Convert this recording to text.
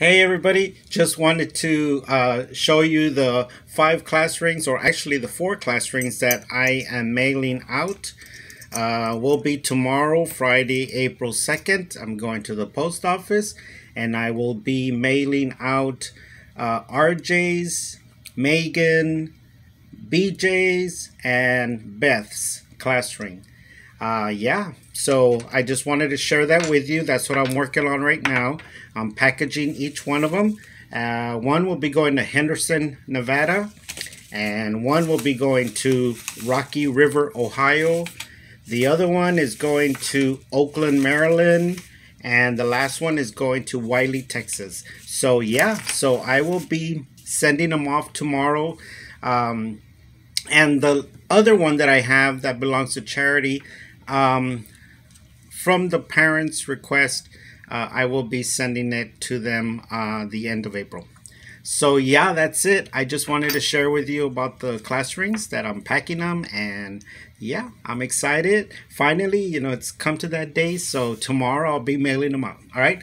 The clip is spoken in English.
Hey everybody, just wanted to uh, show you the five class rings or actually the four class rings that I am mailing out. Uh, will be tomorrow, Friday, April 2nd. I'm going to the post office and I will be mailing out uh, RJ's, Megan, BJ's, and Beth's class ring. Uh, yeah, so I just wanted to share that with you. That's what I'm working on right now. I'm packaging each one of them. Uh, one will be going to Henderson, Nevada, and one will be going to Rocky River, Ohio. The other one is going to Oakland, Maryland, and the last one is going to Wylie, Texas. So yeah, so I will be sending them off tomorrow. Um, and the other one that I have that belongs to charity, um, from the parents' request, uh, I will be sending it to them uh, the end of April. So yeah, that's it. I just wanted to share with you about the class rings that I'm packing them, and yeah, I'm excited. Finally, you know, it's come to that day. So tomorrow I'll be mailing them out. All right.